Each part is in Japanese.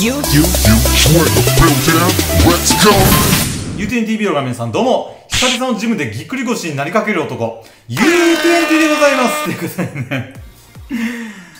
You, you, you, U10TV の画面さんどうも。久々のジムでぎっくり腰になりかける男。U20 でございますということでね。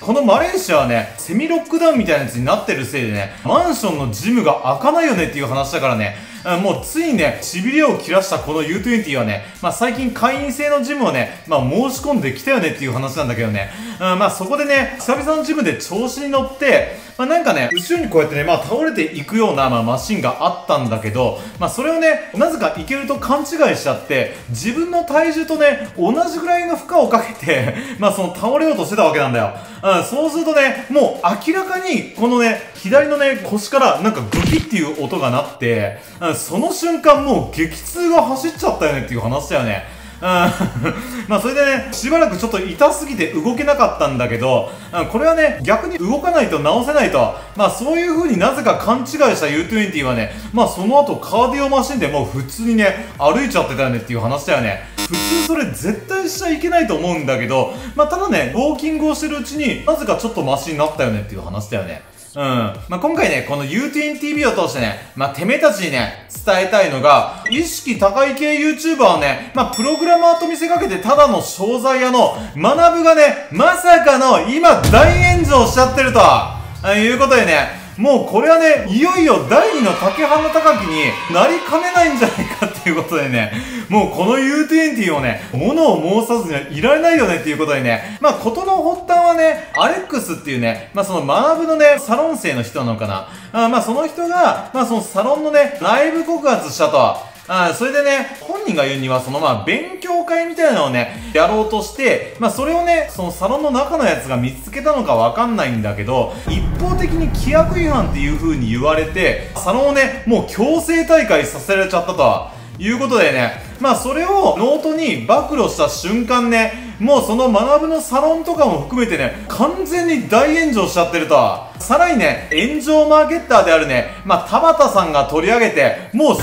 このマレーシアはね、セミロックダウンみたいなやつになってるせいでね、マンションのジムが開かないよねっていう話だからね、もうついにね、痺れを切らしたこの U20 はね、まあ最近会員制のジムをね、まあ申し込んできたよねっていう話なんだけどね、うん、まあそこでね、久々のジムで調子に乗って、まあなんかね、後ろにこうやってね、まあ倒れていくような、まあマシンがあったんだけど、まあそれをね、なぜかいけると勘違いしちゃって、自分の体重とね、同じぐらいの負荷をかけて、まあその倒れようとしてたわけなんだよ。うん、そうするとね、もう明らかに、このね、左のね、腰からなんかグキっていう音が鳴って、うん、その瞬間もう激痛が走っちゃったよねっていう話だよね。うん まあそれでね、しばらくちょっと痛すぎて動けなかったんだけど、うんこれはね、逆に動かないと直せないと、まあそういう風になぜか勘違いした U20 はね、まあその後カーディオマシンでもう普通にね、歩いちゃってたよねっていう話だよね。普通それ絶対しちゃいけないと思うんだけど、まあただね、ウォーキングをしてるうちになぜかちょっとマシになったよねっていう話だよね。うん。まあ、今回ね、この U10TV を通してね、まあ、てめえたちにね、伝えたいのが、意識高い系 YouTuber をね、まあ、プログラマーと見せかけてただの商材屋の学ぶがね、まさかの今大炎上しちゃってると、あいうことでね、もうこれはね、いよいよ第二の竹花高木になりかねないんじゃないかってということでね、もうこの U20 をね、物を申さずにはいられないよねっていうことでね、まあことの発端はね、アレックスっていうね、まあそのマナブのね、サロン生の人なのかな。あまあその人が、まあそのサロンのね、内部告発したと。あそれでね、本人が言うには、そのまあ、勉強会みたいなのをね、やろうとして、まあ、それをね、そのサロンの中のやつが見つけたのかわかんないんだけど、一方的に規約違反っていう風に言われて、サロンをね、もう強制退会させられちゃったと。いうことでね、まあそれをノートに暴露した瞬間ね、もうそのマナブのサロンとかも含めてね、完全に大炎上しちゃってると。さらにね、炎上マーケッターであるね、まあ田畑さんが取り上げて、もう収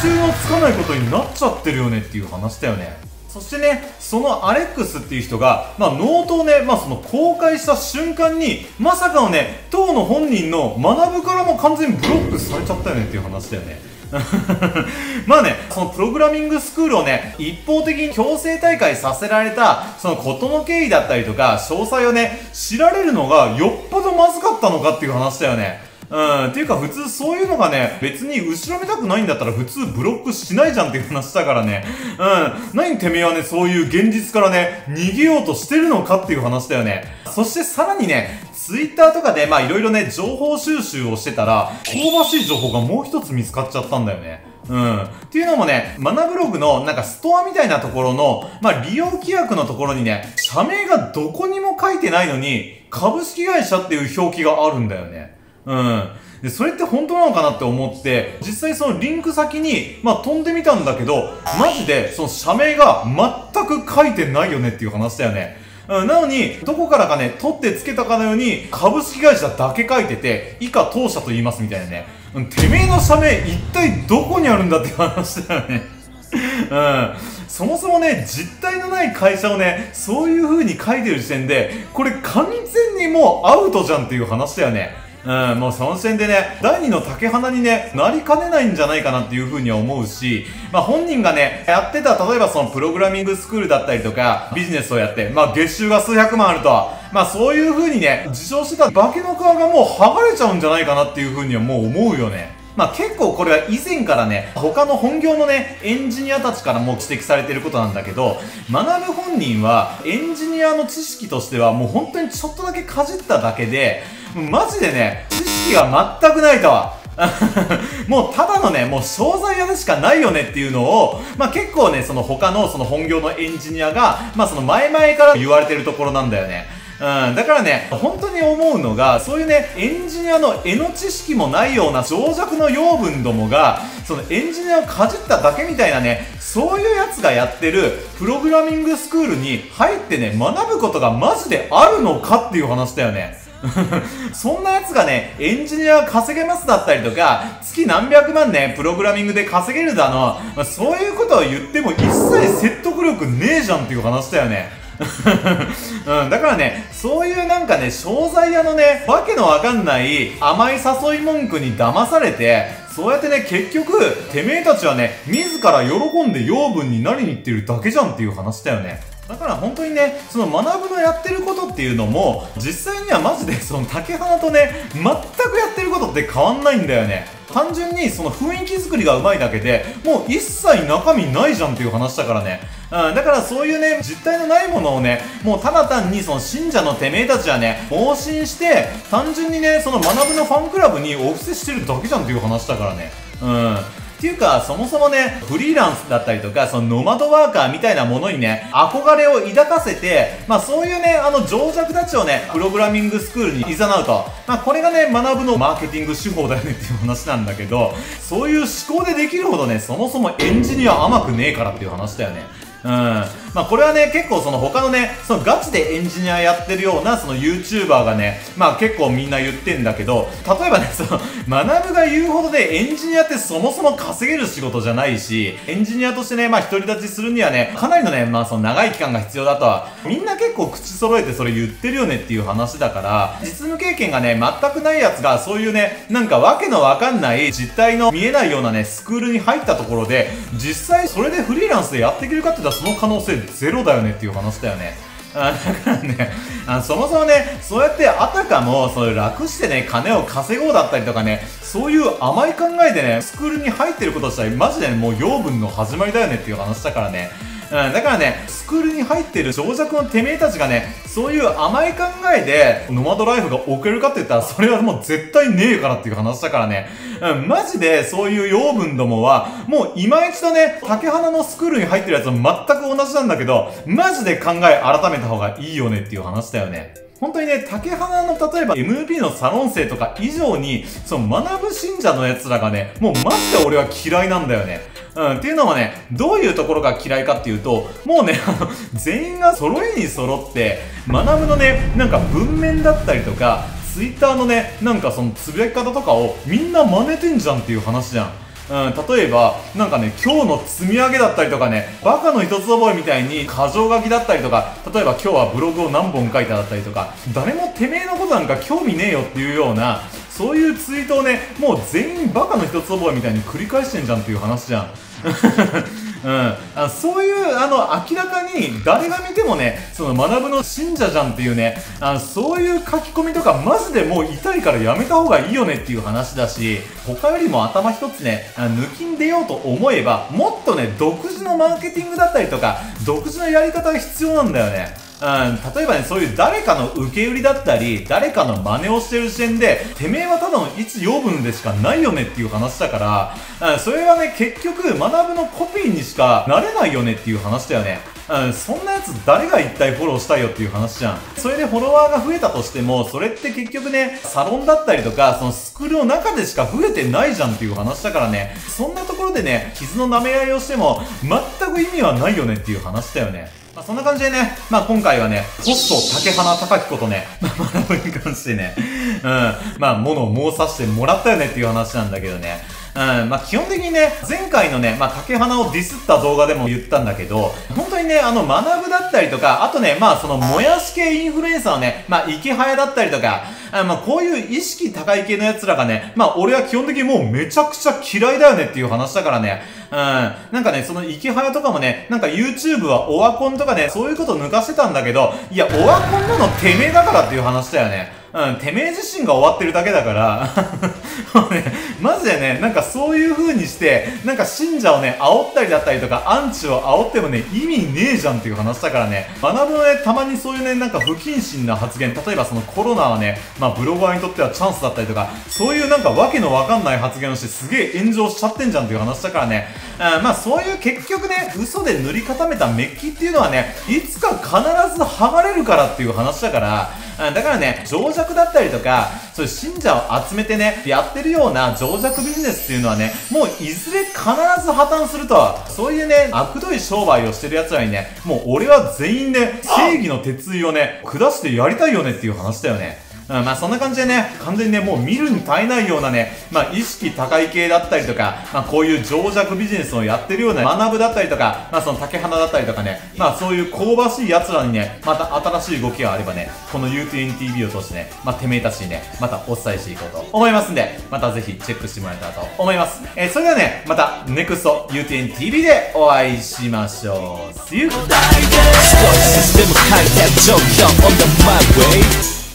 集のつかないことになっちゃってるよねっていう話だよね。そしてね、そのアレックスっていう人が、まあ、ノートをね、まあ、その公開した瞬間に、まさかのね、当の本人のマナブからも完全にブロックされちゃったよねっていう話だよね。まあね、そのプログラミングスクールをね、一方的に強制退会させられた、そのことの経緯だったりとか、詳細をね、知られるのがよっぽどまずかったのかっていう話だよね。うん、ていうか普通そういうのがね、別に後ろめたくないんだったら普通ブロックしないじゃんっていう話だからね。うん、何てめえはね、そういう現実からね、逃げようとしてるのかっていう話だよね。そしてさらにね、ツイッターとかでまあいろいろね、情報収集をしてたら、香ばしい情報がもう一つ見つかっちゃったんだよね。うん。っていうのもね、マナブログのなんかストアみたいなところの、まあ利用規約のところにね、社名がどこにも書いてないのに、株式会社っていう表記があるんだよね。うん。で、それって本当なのかなって思って、実際そのリンク先に、まあ飛んでみたんだけど、マジでその社名が全く書いてないよねっていう話だよね。うん、なのに、どこからかね、取ってつけたかのように、株式会社だけ書いてて、以下当社と言いますみたいなね。うん、てめえの社名、一体どこにあるんだっていう話だよね。うん。そもそもね、実体のない会社をね、そういう風に書いてる時点で、これ完全にもうアウトじゃんっていう話だよね。うん、もう参戦でね、第2の竹鼻にね、なりかねないんじゃないかなっていうふうには思うし、まあ本人がね、やってた、例えばそのプログラミングスクールだったりとか、ビジネスをやって、まあ月収が数百万あると、まあそういうふうにね、自称してた化けの皮がもう剥がれちゃうんじゃないかなっていうふうにはもう思うよね。まあ結構これは以前からね、他の本業のね、エンジニアたちからも指摘されてることなんだけど、学ぶ本人はエンジニアの知識としてはもう本当にちょっとだけかじっただけで、マジでね、知識が全くないとは。もうただのね、もう商材屋でしかないよねっていうのを、まあ結構ね、その他のその本業のエンジニアが、まあその前々から言われてるところなんだよね。うん、だからね、本当に思うのが、そういうね、エンジニアの絵の知識もないような情弱の養分どもが、そのエンジニアをかじっただけみたいなね、そういうやつがやってるプログラミングスクールに入ってね、学ぶことがマジであるのかっていう話だよね。そんなやつがね、エンジニア稼げますだったりとか、月何百万ね、プログラミングで稼げるだの、まあ、そういうことを言っても一切説得力ねえじゃんっていう話だよね。うん、だからね、そういうなんかね、商材屋のね、わけのわかんない甘い誘い文句に騙されて、そうやってね、結局、てめえたちはね、自ら喜んで養分になりに行ってるだけじゃんっていう話だよね。だから本当にね、その学ぶのやってることっていうのも、実際にはマジでその竹花とね、全くやってることって変わんないんだよね。単純にその雰囲気作りが上手いだけで、もう一切中身ないじゃんっていう話だからね。うん、だからそういうね、実体のないものをね、もうただ単にその信者のてめえたちはね、盲信して、単純にね、その学ぶのファンクラブにお布施してるだけじゃんっていう話だからね。うん。っていうか、そもそもね、フリーランスだったりとか、そのノマドワーカーみたいなものにね、憧れを抱かせて、まあそういうね、あの情弱たちをね、プログラミングスクールに誘うと。まあこれがね、学ぶのマーケティング手法だよねっていう話なんだけど、そういう思考でできるほどね、そもそもエンジニア甘くねえからっていう話だよね。うん。まあこれはね、結構その他のね、そのガチでエンジニアやってるようなその YouTuber がね、まあ結構みんな言ってんだけど、例えばね、その、学ぶが言うほどでエンジニアってそもそも稼げる仕事じゃないし、エンジニアとしてね、まあ独り立ちするにはね、かなりのね、まあその長い期間が必要だとは、みんな結構口揃えてそれ言ってるよねっていう話だから、実務経験がね、全くないやつがそういうね、なんかわけのわかんない実態の見えないようなね、スクールに入ったところで、実際それでフリーランスでやっていけるかって言ったらその可能性ゼロだよねっていう話だよね。だからねあそもそもね、そうやってあたかも、そういう楽してね、金を稼ごうだったりとかね、そういう甘い考えでね、スクールに入ってること自体、マジでね、もう養分の始まりだよねっていう話だからね。うん、だからね、スクールに入ってる情弱のてめえたちがね、そういう甘い考えで、ノマドライフが送れるかって言ったら、それはもう絶対ねえからっていう話だからね。うん、マジでそういう養分どもは、もう今一度ね、竹花のスクールに入ってるやつは全く同じなんだけど、マジで考え改めた方がいいよねっていう話だよね。本当にね、竹花の例えば MP のサロン生とか以上に、その学ぶ信者の奴らがね、もうマジで俺は嫌いなんだよね。うん、っていうのはね、どういうところが嫌いかっていうと、もうね、あの、全員が揃いに揃って、学ぶのね、なんか文面だったりとか、ツイッターのね、なんかそのつぶやき方とかをみんな真似てんじゃんっていう話じゃん。うん、例えば、なんかね、今日の積み上げだったりとかね、バカの一つ覚えみたいに箇条書きだったりとか、例えば今日はブログを何本書いただったりとか、誰もてめえのことなんか興味ねえよっていうような、そういうツイートをね、もう全員バカの一つ覚えみたいに繰り返してんじゃんっていう話じゃん。うん、あそういうあの明らかに誰が見てもねその学ぶの信者じゃんっていうねあそういう書き込みとかマジでもう痛いからやめた方がいいよねっていう話だし他よりも頭一つね抜きんでようと思えばもっとね独自のマーケティングだったりとか独自のやり方が必要なんだよね。うん、例えばね、そういう誰かの受け売りだったり、誰かの真似をしてる時点で、てめえはただの一養分でしかないよねっていう話だから、うん、それはね、結局、学ぶのコピーにしかなれないよねっていう話だよね。うん、そんなやつ誰が一体フォローしたいよっていう話じゃん。それでフォロワーが増えたとしても、それって結局ね、サロンだったりとか、そのスクールの中でしか増えてないじゃんっていう話だからね、そんなところでね、傷の舐め合いをしても、全く意味はないよねっていう話だよね。まあ、そんな感じでね、まあ今回はね、ホスト竹花高彦とね、まあ学ぶに関してね、うん、まあ物を申させてもらったよねっていう話なんだけどね、うん、まあ基本的にね、前回のね、まあ竹花をディスった動画でも言ったんだけど、本当にね、あの学ぶだったりとか、あとね、まあそのもやし系インフルエンサーのね、まあ池早だったりとか、あまあこういう意識高い系の奴らがね、まあ俺は基本的にもうめちゃくちゃ嫌いだよねっていう話だからね、うん。なんかね、その池早とかもね、なんか YouTube はオワコンとかね、そういうこと抜かしてたんだけど、いや、オワコンなのてめえだからっていう話だよね。うん、てめえ自身が終わってるだけだから。もうね、マジでね、なんかそういう風にして、なんか信者をね、煽ったりだったりとか、アンチを煽ってもね、意味ねえじゃんっていう話だからね、学ぶのね、たまにそういうね、なんか不謹慎な発言、例えばそのコロナはね、まあブロガーにとってはチャンスだったりとか、そういうなんかわけのわかんない発言をしてすげえ炎上しちゃってんじゃんっていう話だからね、うん、まあそういう結局ね、嘘で塗り固めたメッキっていうのはね、いつか必ず剥がれるからっていう話だから、だからね、情弱だったりとか、そういう信者を集めてね、やってるような情弱ビジネスっていうのはね、もういずれ必ず破綻すると、そういうね、悪どい商売をしてる奴らにね、もう俺は全員ね、正義の鉄槌をね、下してやりたいよねっていう話だよね。うん、まあそんな感じでね、完全にね、もう見るに耐えないようなね、まあ意識高い系だったりとか、まあこういう情弱ビジネスをやってるような学ぶだったりとか、まあその竹花だったりとかね、まあそういう香ばしい奴らにね、また新しい動きがあればね、この U2NTV を通してね、まあてめえたちにね、またお伝えしていこうと思いますんで、またぜひチェックしてもらえたらと思います。えー、それではね、また NEXT U2NTV でお会いしましょう。See you! System kind of joke on the my way